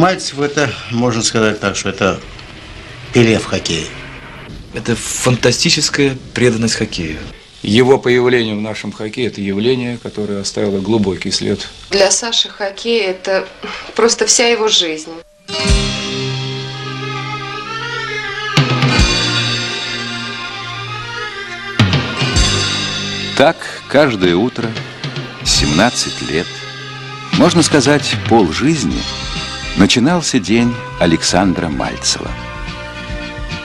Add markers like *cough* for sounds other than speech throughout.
Мальцев это, можно сказать так, что это Пеле в хоккее. Это фантастическая преданность хоккею. Его появление в нашем хоккее – это явление, которое оставило глубокий след. Для Саши хоккей – это просто вся его жизнь. Так, каждое утро, 17 лет, можно сказать, пол жизни, начинался день Александра Мальцева.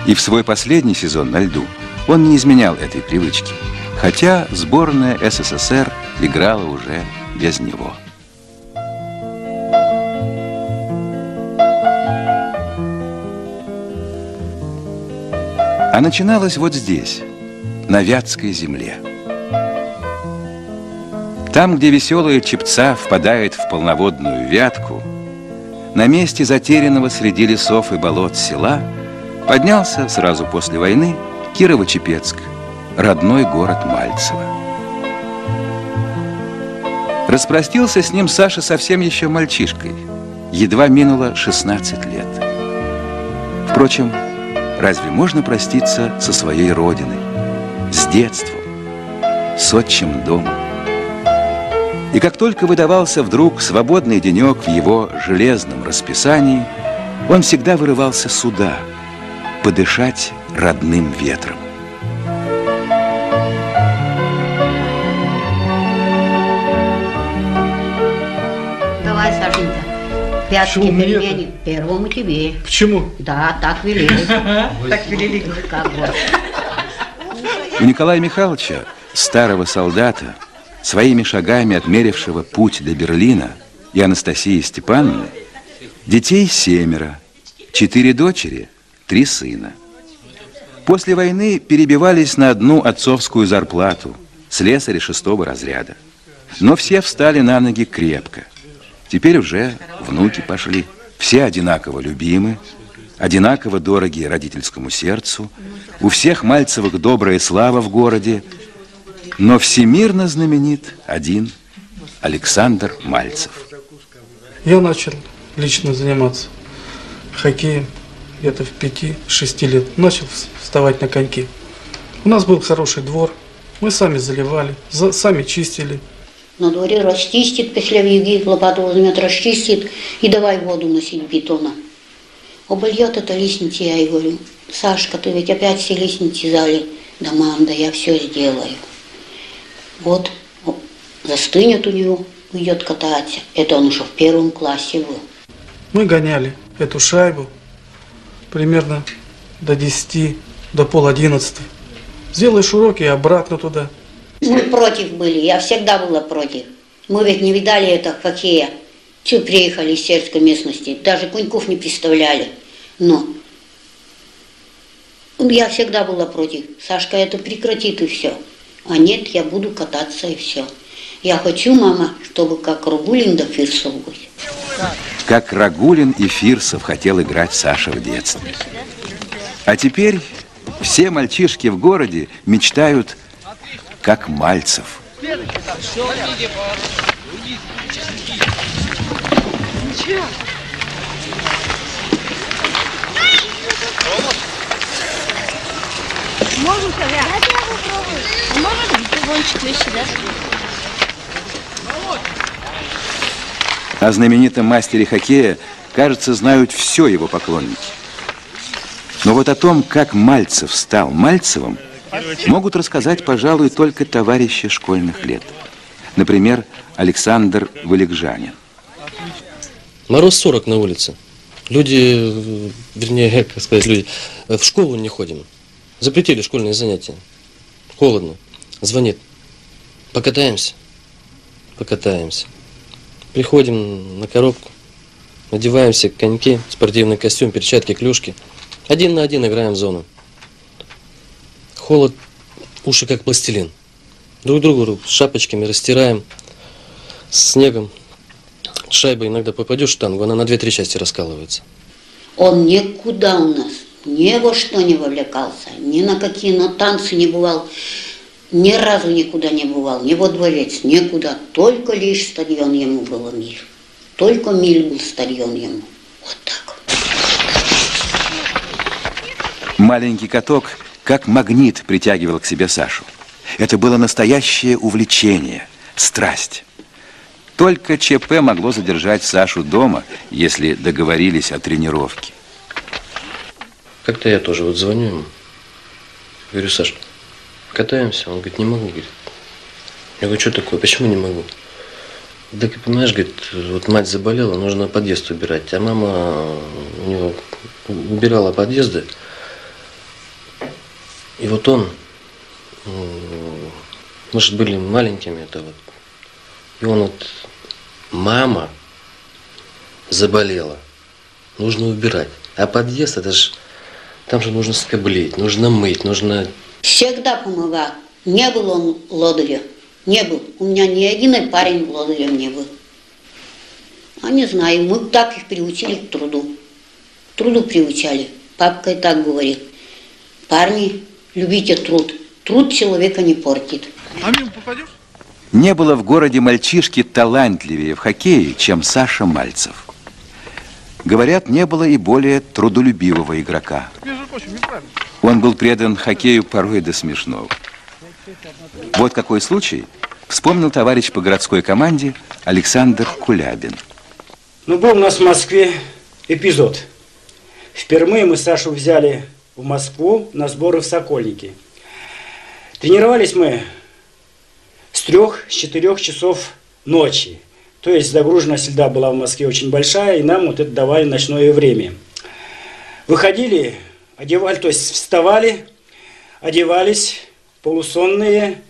И в свой последний сезон на льду он не изменял этой привычки, хотя сборная СССР играла уже без него. А начиналось вот здесь, на Вятской земле. Там, где веселая чепца впадает в полноводную вятку, на месте затерянного среди лесов и болот села поднялся сразу после войны Кирово-Чепецк, родной город Мальцева. Распростился с ним Саша совсем еще мальчишкой. Едва минуло 16 лет. Впрочем, разве можно проститься со своей родиной, с детством, с отчим домом? И как только выдавался вдруг свободный денек в его железном расписании, он всегда вырывался сюда, подышать родным ветром. Давай, Сашенька. Пятки пельмени первому тебе. Почему? Да, так велели. *laughs* Так велели. У Николая Михайловича, старого солдата, своими шагами отмерившего путь до Берлина, и Анастасии Степановны, детей семеро, четыре дочери, три сына. После войны перебивались на одну отцовскую зарплату, слесаря шестого разряда. Но все встали на ноги крепко. Теперь уже внуки пошли. Все одинаково любимы, одинаково дорогие родительскому сердцу. У всех Мальцевых добрая слава в городе. Но всемирно знаменит один Александр Мальцев. Я начал лично заниматься хоккеем где-то в 5-6 лет. Начал вставать на коньки. У нас был хороший двор. Мы сами заливали, за, сами чистили. На дворе расчистит, после вьюги лопату возьмет, расчистит и давай воду носить бетона. Обольет это лестницы, я и говорю, Сашка, ты ведь опять все лестницы зали. Да, мам, да я все сделаю. Вот, о, застынет у него, уйдет кататься. Это он уже в первом классе был. Мы гоняли эту шайбу примерно до 10, до пол одиннадцатого. Сделаешь уроки и обратно туда. Мы против были, я всегда была против. Мы ведь не видали это хоккея. Все приехали из сельской местности, даже Куньков не представляли. Но я всегда была против. Сашка это прекратит и все. А нет, я буду кататься и все. Я хочу, мама, чтобы как Рагулин да Фирсов быть. Как Рагулин и Фирсов хотел играть Саша в детстве. А теперь все мальчишки в городе мечтают, как Мальцев. Можем хотя бы попробовать. А можем пригончик вещи, да? О знаменитом мастере хоккея, кажется, знают все его поклонники. Но вот о том, как Мальцев стал Мальцевым, могут рассказать, пожалуй, только товарищи школьных лет. Например, Александр Валикжанин. Мороз 40 на улице. Люди, вернее, как сказать, люди, в школу не ходим. Запретили школьные занятия. Холодно. Звонит. Покатаемся. Покатаемся. Приходим на коробку. Надеваемся коньки, спортивный костюм, перчатки, клюшки. Один на один играем в зону. Холод, уши как пластилин. Друг другу шапочками растираем с снегом. Шайба иногда попадешь в штангу, она на две-три части раскалывается. Он никуда у нас, ни во что не вовлекался, ни на какие на танцы не бывал, ни разу никуда не бывал, ни во дворец, никуда, только лишь стадион ему было мир. Только миль был стадион ему. Вот так. Маленький каток как магнит притягивал к себе Сашу. Это было настоящее увлечение, страсть. Только ЧП могло задержать Сашу дома, если договорились о тренировке. Как-то я тоже вот звоню ему. Говорю, Саш, катаемся? Он говорит, не могу. Говорит. Я говорю, что такое? Почему не могу? Да, ты понимаешь, говорит, вот мать заболела, нужно подъезд убирать. А мама у него убирала подъезды. И вот он, мы же были маленькими, это вот. И он вот, мама заболела, нужно убирать. А подъезд, это же, там же нужно скоблить, нужно мыть, нужно... Всегда помогал. Не был он лодырем. Не был. У меня ни один парень лодырем не был. А не знаю, мы так их приучили к труду. К труду приучали. Папка и так говорит. Парни, любите труд. Труд человека не портит. А мимо попадешь? Не было в городе мальчишки талантливее в хоккее, чем Саша Мальцев. Говорят, не было и более трудолюбивого игрока. Он был предан хоккею порой до смешного. Вот какой случай вспомнил товарищ по городской команде Александр Кулябин. Ну, был у нас в Москве эпизод. Впервые мы Сашу взяли в Москву на сборы в Сокольники. Тренировались мы с трех, с четырех часов ночи. То есть загруженность льда была в Москве очень большая, и нам вот это давали ночное время. Выходили, одевали, то есть вставали, одевались, полусонные,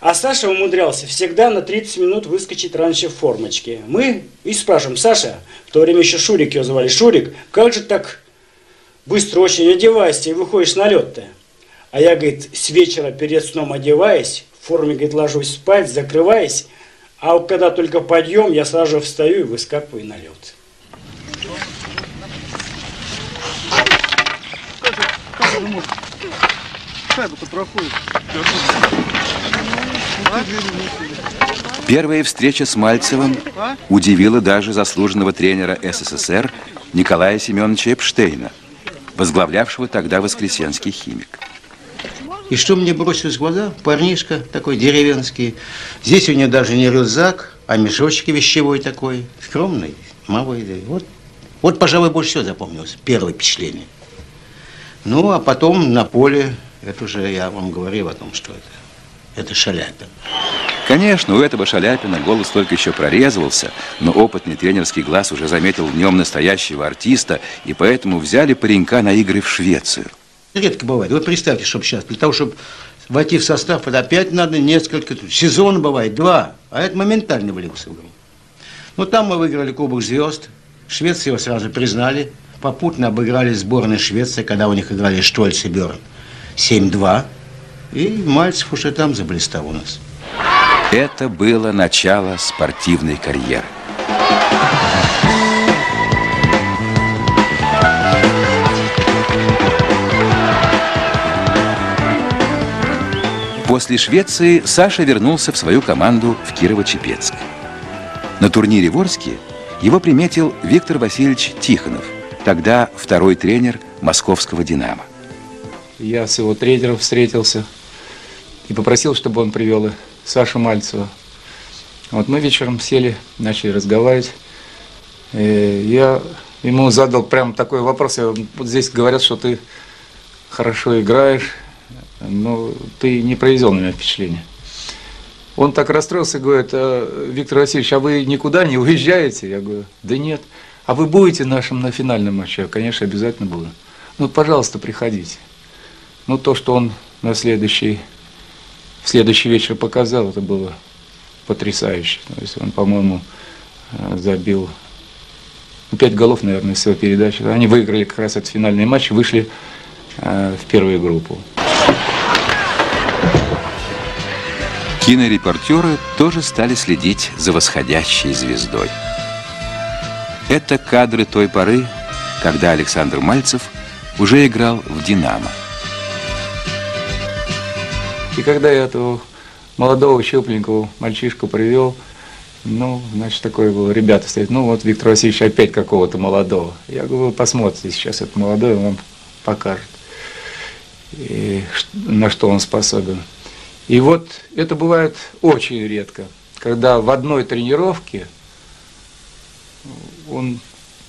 а Саша умудрялся всегда на 30 минут выскочить раньше в формочке. Мы и спрашиваем, Саша, в то время еще Шурик ее звали, Шурик, как же так быстро очень одеваешься и выходишь на лед-то? А я, говорит, с вечера перед сном одеваюсь, в форме, говорит, ложусь спать, закрываясь, а когда только подъем, я сразу встаю и выскакиваю на лед. Как это может? Шайба-то проходит. Первая встреча с Мальцевым удивила даже заслуженного тренера СССР Николая Семеновича Эпштейна, возглавлявшего тогда Воскресенский химик. И что мне бросилось в глаза? Парнишка такой деревенский. Здесь у него даже не рюкзак, а мешочек вещевой такой. Скромный, малый. Вот, вот, пожалуй, больше всего запомнилось. Первое впечатление. Ну, а потом на поле, это уже я вам говорил о том, что это, это Шаляпин. Конечно, у этого Шаляпина голос только еще прорезывался, но опытный тренерский глаз уже заметил в нем настоящего артиста, и поэтому взяли паренька на игры в Швецию. Редко бывает. Вы представьте, чтобы сейчас, для того, чтобы войти в состав, это опять надо несколько, сезон бывает, два, а это моментально влился в игру. Ну, там мы выиграли Кубок звезд, Швеции его сразу признали, попутно обыграли сборной Швеции, когда у них играли Штольц и Берн 7-2, и Мальцев уже там заблистал у нас. Это было начало спортивной карьеры. После Швеции Саша вернулся в свою команду в Кирово-Чепецк. На турнире в Орске его приметил Виктор Васильевич Тихонов, тогда второй тренер московского «Динамо». Я с его тренером встретился и попросил, чтобы он привел Сашу Мальцева. Вот мы вечером сели, начали разговаривать. И я ему задал прям такой вопрос. Я, вот здесь говорят, что ты хорошо играешь, но ты не произвел на меня впечатление. Он так расстроился, говорит, «А, Виктор Васильевич, а вы никуда не уезжаете? Я говорю, да нет. А вы будете нашим на финальном матче? Конечно, обязательно буду. Ну, пожалуйста, приходите. Ну, то, что он на следующий, в следующий вечер показал, это было потрясающе. То есть он, по-моему, э, забил ну, пять голов, наверное, из своей передачи. Они выиграли как раз этот финальный матч, вышли э, в первую группу. Кинорепортеры тоже стали следить за восходящей звездой. Это кадры той поры, когда Александр Мальцев уже играл в «Динамо». И когда я этого молодого, щупленького мальчишку привел, ну, значит, такое было, ребята стоят, ну вот Виктор Васильевич опять какого-то молодого. Я говорю, вы посмотрите сейчас, этот молодой он вам покажет. и на что он способен. И вот это бывает очень редко, когда в одной тренировке он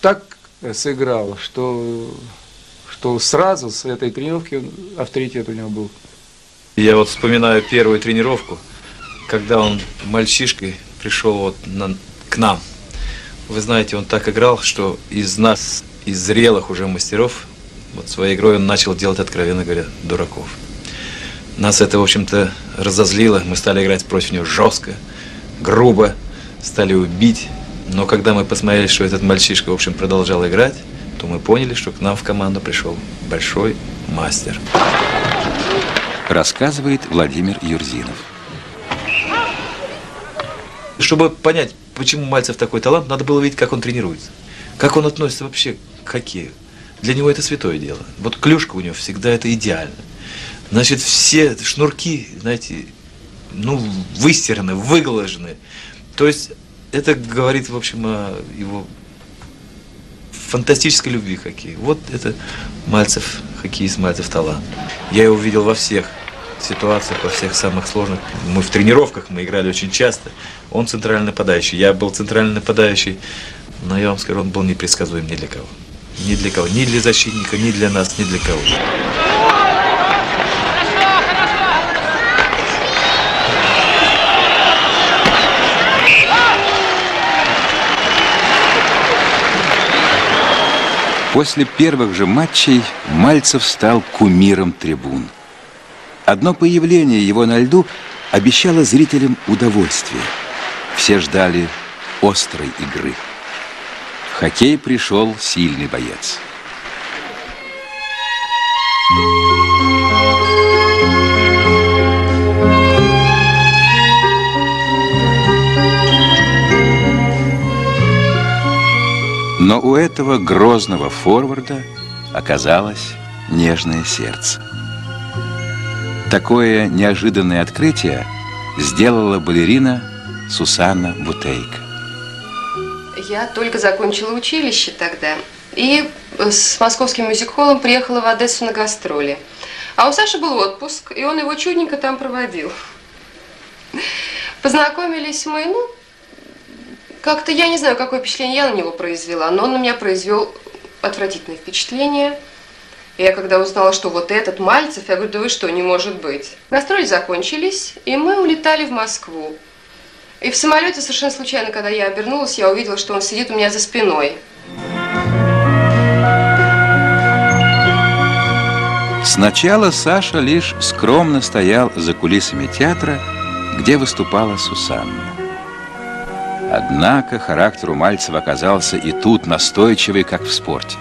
так сыграл, что, что сразу с этой тренировки авторитет у него был. Я вот вспоминаю первую тренировку, когда он мальчишкой пришел вот на, к нам. Вы знаете, он так играл, что из нас, из зрелых уже мастеров, вот своей игрой он начал делать, откровенно говоря, дураков. Нас это, в общем-то, разозлило. Мы стали играть против него жестко, грубо, стали убить. Но когда мы посмотрели, что этот мальчишка, в общем, продолжал играть, то мы поняли, что к нам в команду пришел большой мастер. Рассказывает Владимир Юрзинов. Чтобы понять, почему Мальцев такой талант, надо было видеть, как он тренируется. Как он относится вообще к хоккею. Для него это святое дело. Вот клюшка у него всегда это идеально. Значит, все шнурки, знаете, ну, выстираны, выглажены. То есть это говорит, в общем, о его фантастической любви к хоккею. Вот это Мальцев, хоккеист Мальцев талант. Я его видел во всех ситуациях, во всех самых сложных. Мы в тренировках, мы играли очень часто. Он центральный нападающий, я был центральный нападающий. Но я вам скажу, он был непредсказуем ни для кого. Ни для кого. Ни для защитника, ни для нас, ни для кого. После первых же матчей Мальцев стал кумиром трибун. Одно появление его на льду обещало зрителям удовольствие. Все ждали острой игры. В хоккей пришел сильный боец. Но у этого грозного форварда оказалось нежное сердце. Такое неожиданное открытие сделала балерина Сусанна Бутейко. Я только закончила училище тогда. И с московским мюзик-холлом приехала в Одессу на гастроли. А у Саши был отпуск, и он его чудненько там проводил. Познакомились мы, ну, как-то я не знаю, какое впечатление я на него произвела, но он на меня произвел отвратительное впечатление. Я когда узнала, что вот этот Мальцев, я говорю, да вы что, не может быть. Гастроли закончились, и мы улетали в Москву. И в самолете совершенно случайно, когда я обернулась, я увидела, что он сидит у меня за спиной. Сначала Саша лишь скромно стоял за кулисами театра, где выступала Сусанна. Однако характер у Мальцева оказался и тут настойчивый, как в спорте.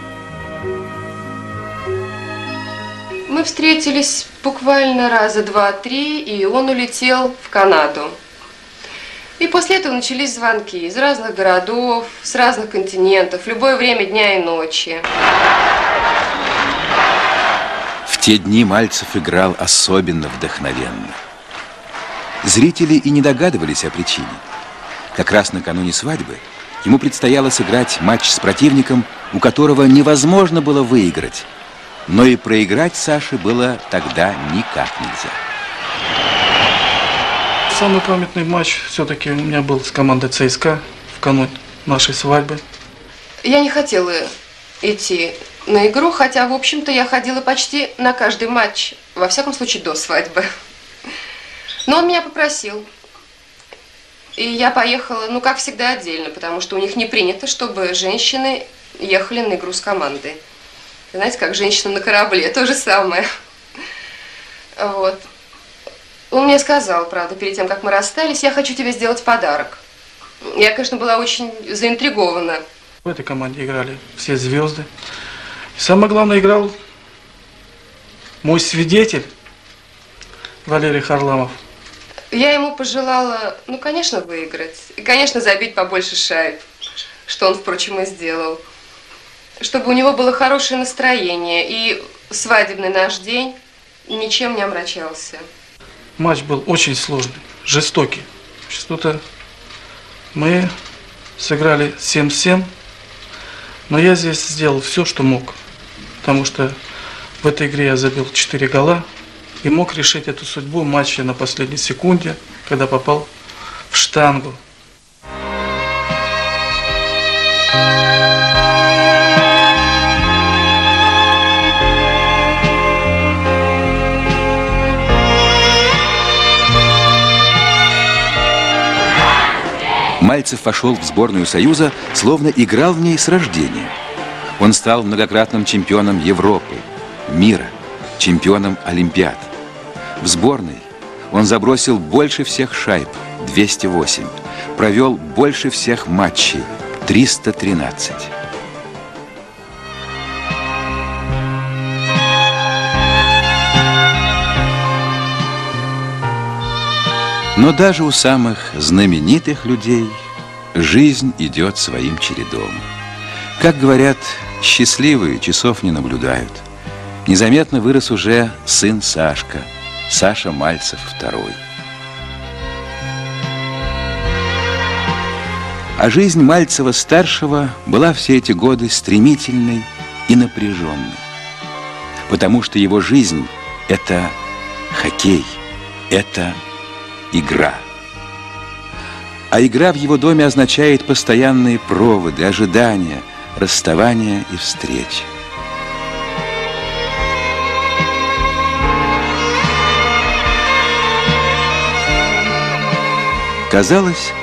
Мы встретились буквально раза два-три, и он улетел в Канаду. И после этого начались звонки из разных городов, с разных континентов, в любое время дня и ночи. В те дни Мальцев играл особенно вдохновенно. Зрители и не догадывались о причине – как раз накануне свадьбы ему предстояло сыграть матч с противником, у которого невозможно было выиграть. Но и проиграть Саше было тогда никак нельзя. Самый памятный матч все-таки у меня был с командой ЦСКА в канун нашей свадьбы. Я не хотела идти на игру, хотя, в общем-то, я ходила почти на каждый матч, во всяком случае, до свадьбы. Но он меня попросил. И я поехала, ну, как всегда, отдельно, потому что у них не принято, чтобы женщины ехали на игру с командой. Знаете, как женщина на корабле, *laughs* то же самое. Вот. Он мне сказал, правда, перед тем, как мы расстались, я хочу тебе сделать подарок. Я, конечно, была очень заинтригована. В этой команде играли все звезды. И самое главное, играл мой свидетель Валерий Харламов. Я ему пожелала, ну, конечно, выиграть. И, конечно, забить побольше шайб, что он, впрочем, и сделал. Чтобы у него было хорошее настроение, и свадебный наш день ничем не омрачался. Матч был очень сложный, жестокий. Что-то мы сыграли 7-7, но я здесь сделал все, что мог. Потому что В этой игре я забил 4 гола и мог решить эту судьбу матча на последней секунде, когда попал в штангу. Мальцев вошел в сборную Союза, словно играл в ней с рождения. Он стал многократным чемпионом Европы, мира, чемпионом Олимпиад. В сборной он забросил больше всех шайб – 208, провел больше всех матчей – 313. Но даже у самых знаменитых людей жизнь идет своим чередом. Как говорят, счастливые часов не наблюдают. Незаметно вырос уже сын Сашка, Саша Мальцев второй. А жизнь Мальцева-старшего была все эти годы стремительной и напряженной. Потому что его жизнь – это хоккей, это игра. А игра в его доме означает постоянные проводы, ожидания, расставания и встречи. Казалось,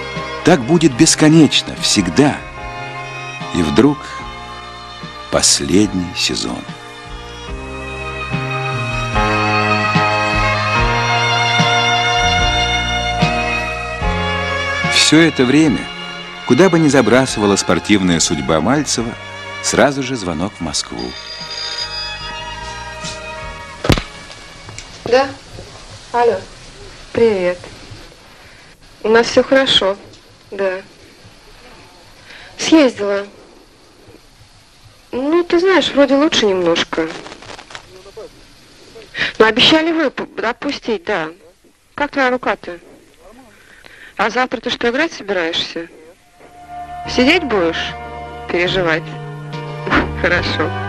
так будет бесконечно, всегда. И вдруг последний сезон. Все это время, куда бы ни забрасывала спортивная судьба Мальцева, сразу же звонок в Москву. Да? Алло. Привет. У нас все хорошо. Да. Съездила. Ну, ты знаешь, вроде лучше немножко. Но обещали вы отпустить, да. Как твоя рука-то? А завтра ты что, играть собираешься? Сидеть будешь? Переживать? *laughs* Хорошо.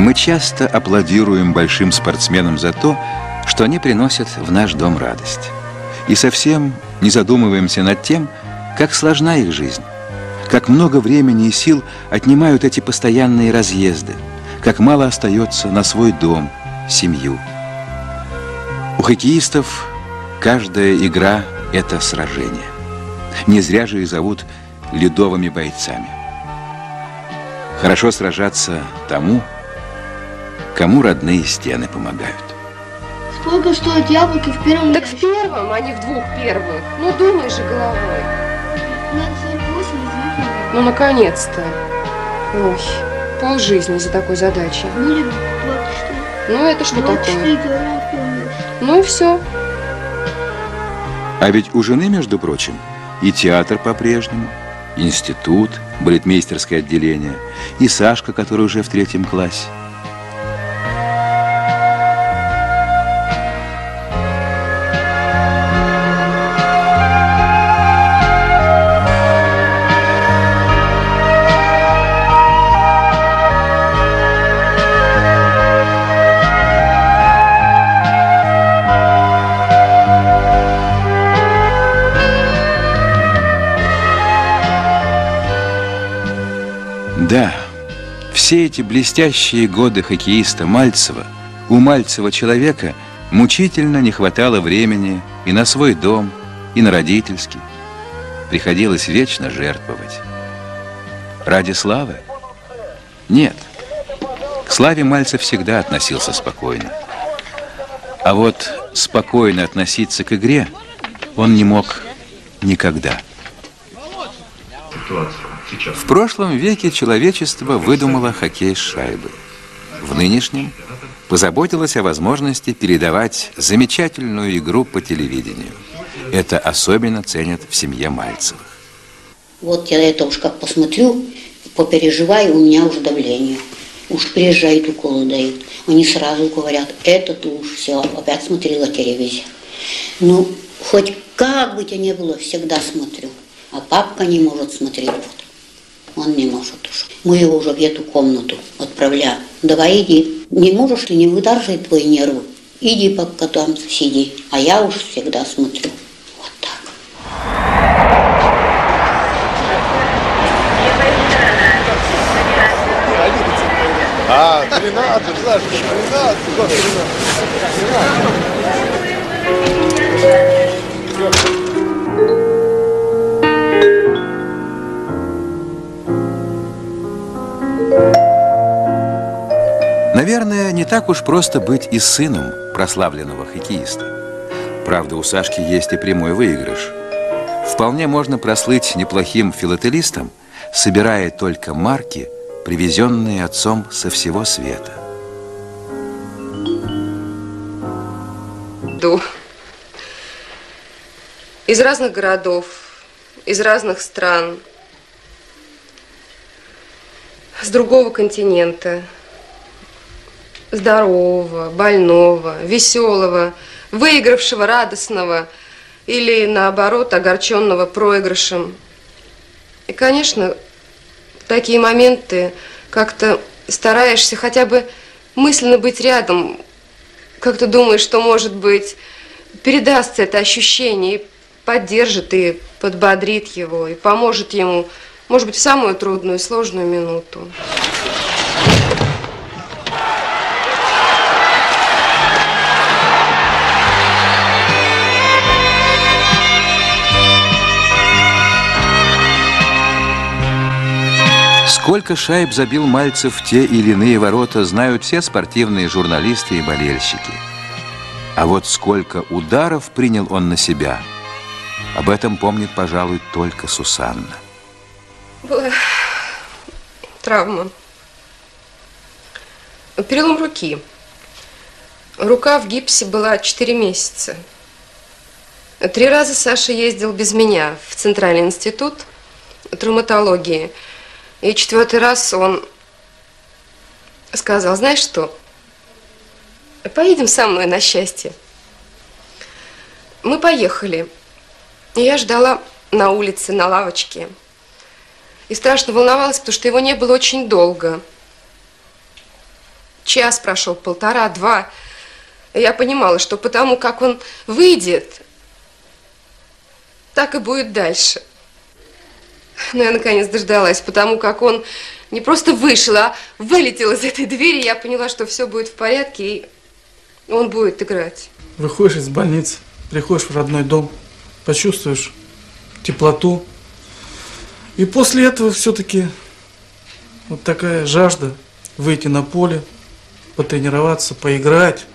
Мы часто аплодируем большим спортсменам за то, что они приносят в наш дом радость. И совсем не задумываемся над тем, как сложна их жизнь, как много времени и сил отнимают эти постоянные разъезды, как мало остается на свой дом, семью. У хоккеистов каждая игра – это сражение. Не зря же их зовут ледовыми бойцами. Хорошо сражаться тому, кому родные стены помогают. Сколько стоят яблоки в первом Так в первом, а не в двух первых. Ну, думай же головой. Надо 48 из Ну, наконец-то. Ой, полжизни за такой задачей. Будет 24. Ну, это что 24 такое? Ну и все. А ведь у жены, между прочим, и театр по-прежнему, институт, балетмейстерское отделение, и Сашка, который уже в третьем классе. Все эти блестящие годы хоккеиста Мальцева, у Мальцева человека мучительно не хватало времени и на свой дом, и на родительский. Приходилось вечно жертвовать. Ради славы? Нет. К славе Мальцев всегда относился спокойно. А вот спокойно относиться к игре он не мог никогда. В прошлом веке человечество выдумало хоккей с шайбой. В нынешнем позаботилось о возможности передавать замечательную игру по телевидению. Это особенно ценят в семье Мальцевых. Вот я это уж как посмотрю, попереживаю, у меня уже давление. Уж приезжают, уколы дают. Они сразу говорят, это ты уж все, опять смотрела телевизор. Ну, хоть Как бы то ни было, всегда смотрю. А папка не может смотреть. Вот. Он не может уже. Мы его уже в эту комнату отправляем. Давай иди. Не можешь ты, не выдерживай твои нервы. Иди пока там сиди. А я уж всегда смотрю. А, 13, Сашка, 13, год 13. Наверное, не так уж просто быть и сыном прославленного хоккеиста. Правда, у Сашки есть и прямой выигрыш. Вполне можно прослыть неплохим филателистом, собирая только марки – привезенные отцом со всего света. Ду. Из разных городов, из разных стран, с другого континента, здорового, больного, веселого, выигравшего, радостного или, наоборот, огорченного проигрышем. И, конечно, такие моменты как-то стараешься хотя бы мысленно быть рядом, как ты думаешь, что, может быть, передастся это ощущение и поддержит, и подбодрит его, и поможет ему, может быть, в самую трудную и сложную минуту. Сколько шайб забил Мальцев в те или иные ворота, знают все спортивные журналисты и болельщики. А вот сколько ударов принял он на себя, об этом помнит, пожалуй, только Сусанна. Была травма. Перелом руки. Рука в гипсе была 4 месяца. Три раза Саша ездил без меня в Центральный институт травматологии – и четвертый раз он сказал, знаешь что, поедем со мной на счастье. Мы поехали. И я ждала на улице, на лавочке. И страшно волновалась, потому что его не было очень долго. Час прошел, полтора, два. И я понимала, что потому как он выйдет, так и будет дальше. Но я наконец дождалась, потому как он не просто вышел, а вылетел из этой двери. Я поняла, что все будет в порядке, и он будет играть. Выходишь из больницы, приходишь в родной дом, почувствуешь теплоту. И после этого все-таки вот такая жажда выйти на поле, потренироваться, поиграть.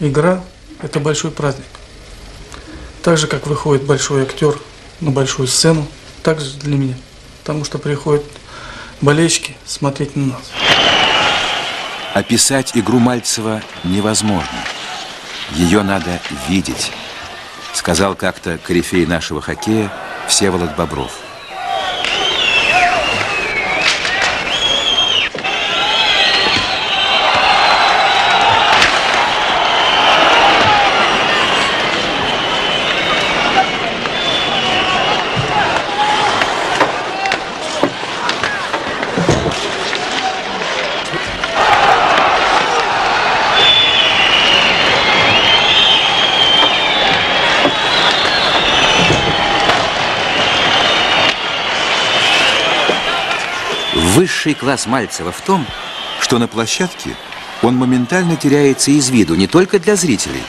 Игра – это большой праздник. Так же, как выходит большой актер на большую сцену, так же для меня. Потому что приходят болельщики смотреть на нас. Описать игру Мальцева невозможно. Ее надо видеть, сказал как-то корифей нашего хоккея Всеволод Бобров. Класс Мальцева в том, что на площадке он моментально теряется из виду не только для зрителей,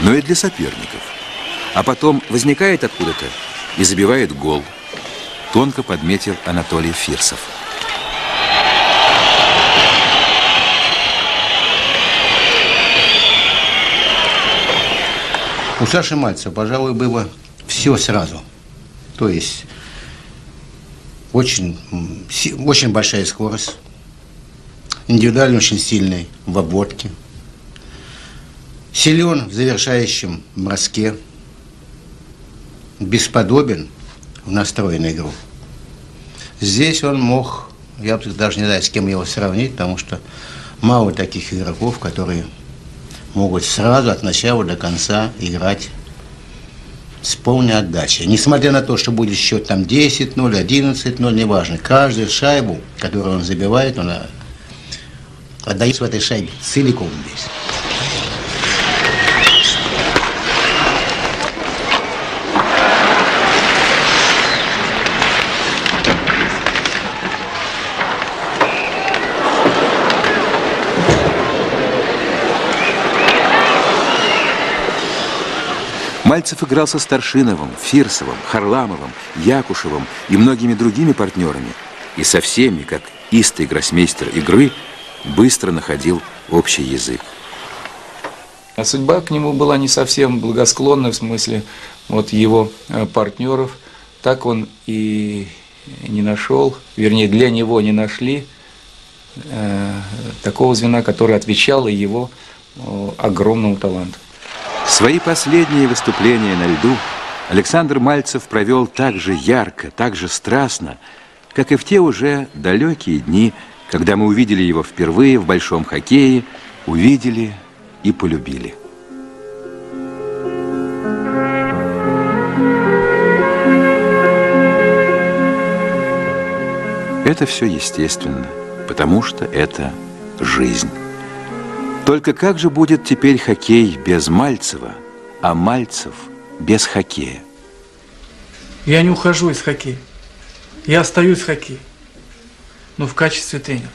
но и для соперников. А потом возникает откуда-то и забивает гол. Тонко подметил Анатолий Фирсов. У Саши Мальцева, пожалуй, было все сразу. То есть очень, очень большая скорость, индивидуально очень сильный в обводке, Силен в завершающем броске, бесподобен в настроенной игру. Здесь он мог, я даже не знаю, с кем его сравнить, потому что мало таких игроков, которые могут сразу от начала до конца играть с полной отдачей. Несмотря на то, что будет счет там 10-0, 11-0, неважно. Каждую шайбу, которую он забивает, он отдает в этой шайбе целиком весь. Мальцев играл со Старшиновым, Фирсовым, Харламовым, Якушевым и многими другими партнерами. И со всеми, как истый гроссмейстер игры, быстро находил общий язык. А судьба к нему была не совсем благосклонна в смысле вот его э, партнеров. Так он и не нашел, вернее, для него не нашли э, такого звена, которое отвечало его э, огромному таланту. Свои последние выступления на льду Александр Мальцев провел так же ярко, так же страстно, как и в те уже далекие дни, когда мы увидели его впервые в большом хоккее, увидели и полюбили. Это все естественно, потому что это жизнь. Только как же будет теперь хоккей без Мальцева, а Мальцев без хоккея? Я не ухожу из хоккея. Я остаюсь в хоккее. Но в качестве тренера.